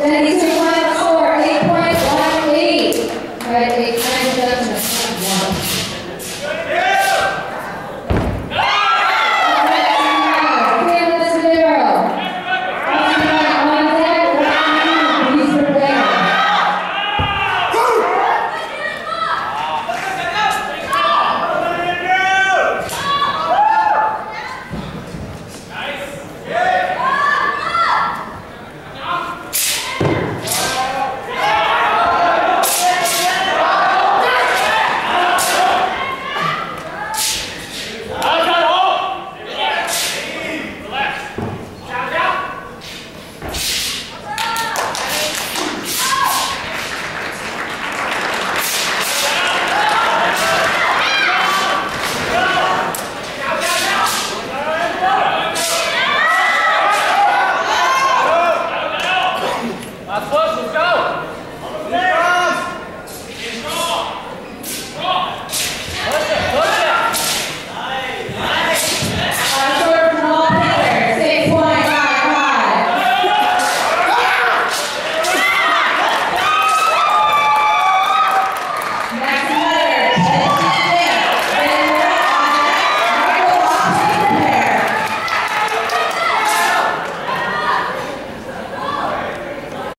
Then he's Right,